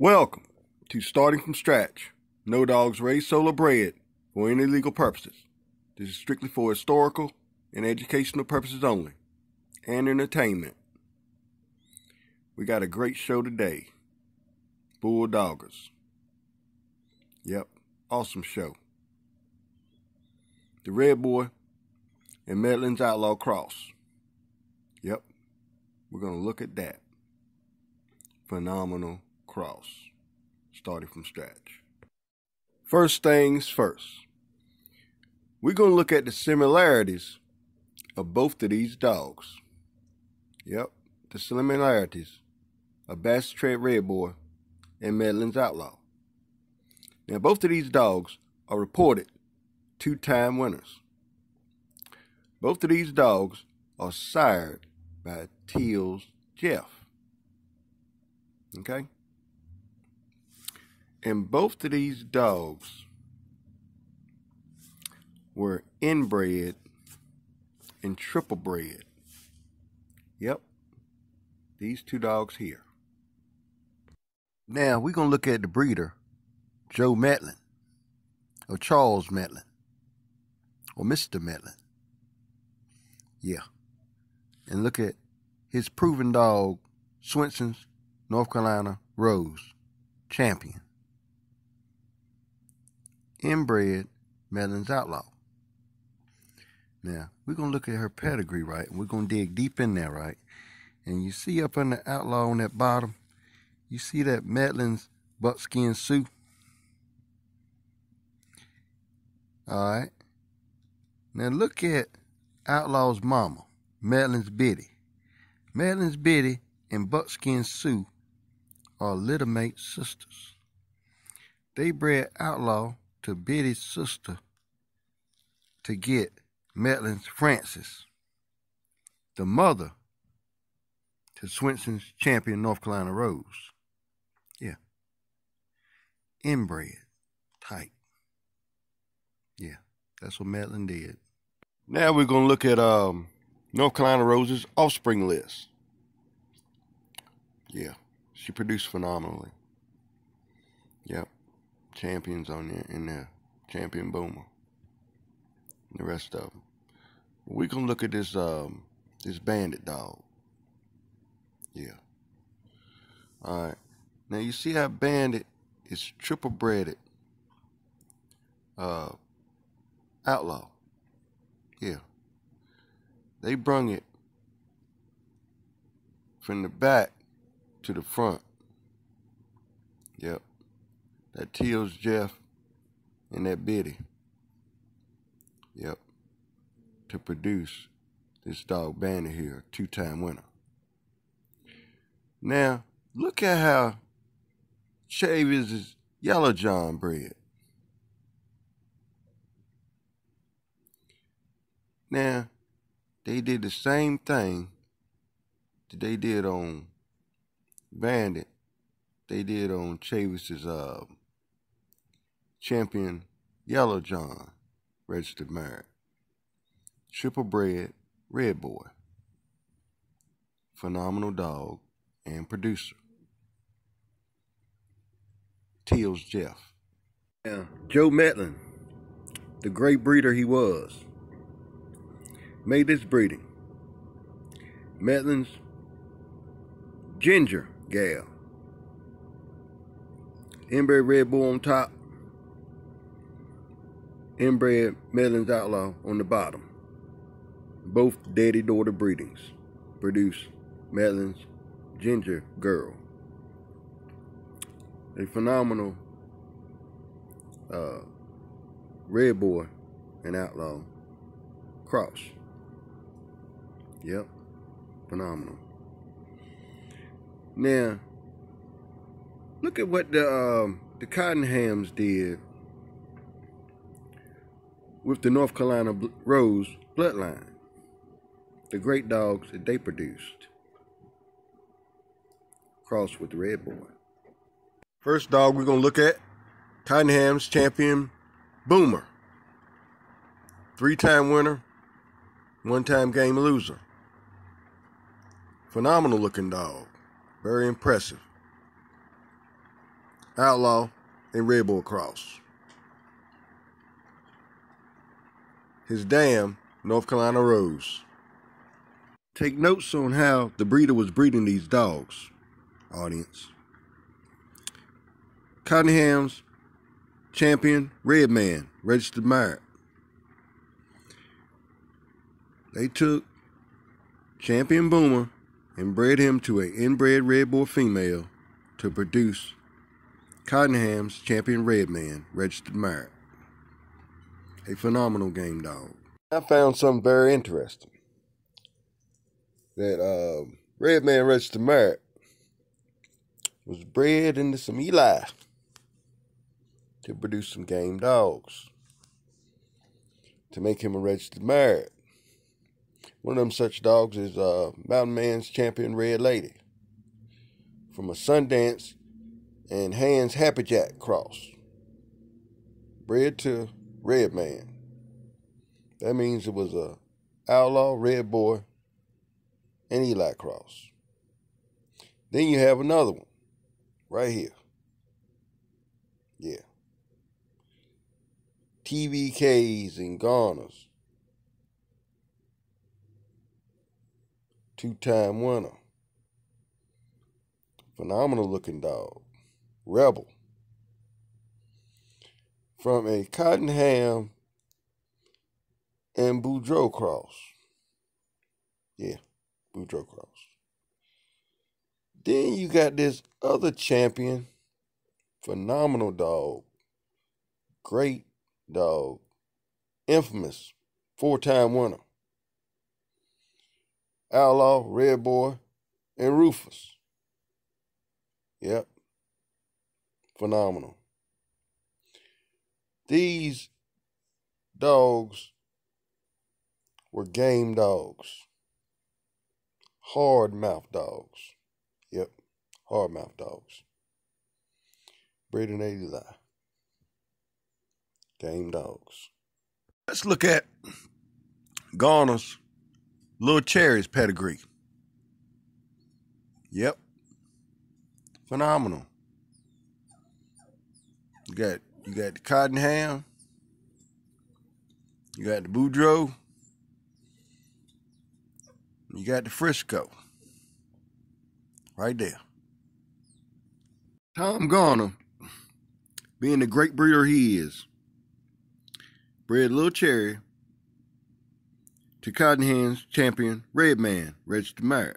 Welcome to Starting from Scratch. No dogs raised, sold, or bred for any legal purposes. This is strictly for historical and educational purposes only, and entertainment. We got a great show today. Bulldoggers. Yep, awesome show. The Red Boy and Medlin's Outlaw Cross. Yep, we're going to look at that. Phenomenal cross, starting from scratch. First things first, we're going to look at the similarities of both of these dogs. Yep, the similarities of Bassett Red Boy and Medlin's Outlaw. Now, both of these dogs are reported two time winners. Both of these dogs are sired by Teals Jeff. Okay? And both of these dogs were inbred and triple bred. Yep. These two dogs here. Now we're going to look at the breeder, Joe Medlin, or Charles Medlin, or Mr. Medlin. Yeah. And look at his proven dog, Swenson's North Carolina Rose, champion. Inbred Medlin's Outlaw. Now, we're going to look at her pedigree, right? And we're going to dig deep in there, right? And you see up on the outlaw on that bottom, you see that Medlin's buckskin suit? All right. Now look at Outlaw's mama, Medlin's Biddy. Medlin's Biddy and Buckskin Sue are little littermate sisters. They bred Outlaw to Biddy's sister to get Medlin's Francis, the mother to Swenson's champion North Carolina Rose. Yeah. Inbred. Tight. Yeah. That's what Medlin did. Now we're going to look at um, North Carolina Rose's offspring list. Yeah. She produced phenomenally. Yep. Champions on there in there. Champion Boomer. The rest of them. We can look at this um, this bandit dog. Yeah. All right. Now you see how Bandit is triple breded. Uh, outlaw. Yeah. They brung it from the back to the front. Yep. That Teals Jeff and that Biddy. Yep. To produce this dog Bandit here, two-time winner. Now, look at how Chavis is Yellow John bred. Now, they did the same thing that they did on Bandit. They did on Chavis's uh, champion Yellow John, registered married. Triple bred, red boy. Phenomenal dog and producer. Teals Jeff. Yeah, Joe Medlin, the great breeder he was, made this breeding. Medlin's Ginger Gal. Inbred Red Bull on top. Inbred Medlin's Outlaw on the bottom. Both daddy-daughter breedings produce Medlin's Ginger Girl. A phenomenal uh, Red Boy and Outlaw cross. Yep, phenomenal. Now, look at what the um, the Cottinghams did with the North Carolina Rose bloodline. The great dogs that they produced cross with the red boy. First dog we're going to look at, Cottingham's champion, Boomer. Three-time winner, one-time game loser. Phenomenal looking dog. Very impressive. Outlaw, and Red Bull Cross. His dam, North Carolina Rose. Take notes on how the breeder was breeding these dogs, audience. Cottingham's champion Red Man, registered mare. They took champion Boomer and bred him to an inbred red boy female to produce Cottingham's champion Red Man, registered mare. A phenomenal game dog. I found something very interesting. That uh, Red Man registered mare was bred into some Eli to produce some game dogs to make him a registered mare. One of them such dogs is uh, Mountain Man's Champion Red Lady from a Sundance and Hands Happy Jack cross. Bred to Red Man. That means it was a outlaw, red boy, and Eli cross. Then you have another one right here. Yeah. TVKs and Garners. Two time winner. Phenomenal looking dog. Rebel. From a Cottingham and Boudreaux cross. Yeah, Boudreaux cross. Then you got this other champion, phenomenal dog, great dog, infamous, four time winner. Outlaw, Red Boy, and Rufus. Yep. Phenomenal. These dogs were game dogs. Hard mouth dogs. Yep. Hard mouth dogs. Breeding 80 lie. Game dogs. Let's look at Garner's Little Cherries pedigree. Yep. Phenomenal. You got you got the Cottingham. You got the Boudreaux. You got the Frisco. Right there. Tom Garner, being the great breeder he is, bred Little Cherry to Cottingham's champion Red Man, registered mare,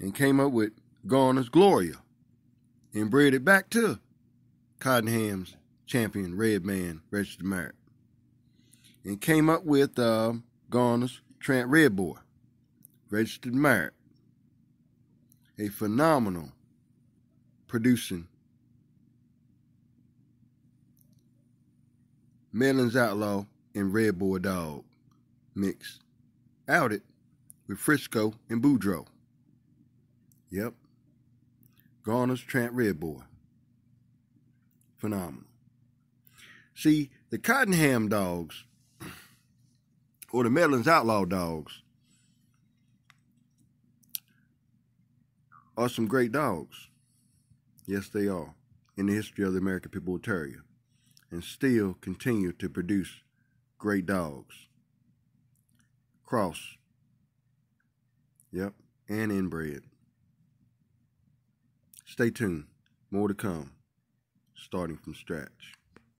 and came up with Garner's Gloria and bred it back to Cottingham's champion Red Man, registered mare, and came up with uh, Garner's Trent Red Boy, registered mare. A phenomenal producing Medlin's Outlaw and Red Boy Dog mix outed with Frisco and Boudreaux. Yep. Garner's Trent Red Boy. Phenomenal. See, the Cottingham dogs, or the Medlin's Outlaw dogs, are some great dogs. Yes, they are, in the history of the American Bull Terrier, and still continue to produce great dogs. Cross. Yep, and inbred. Stay tuned. More to come, starting from scratch.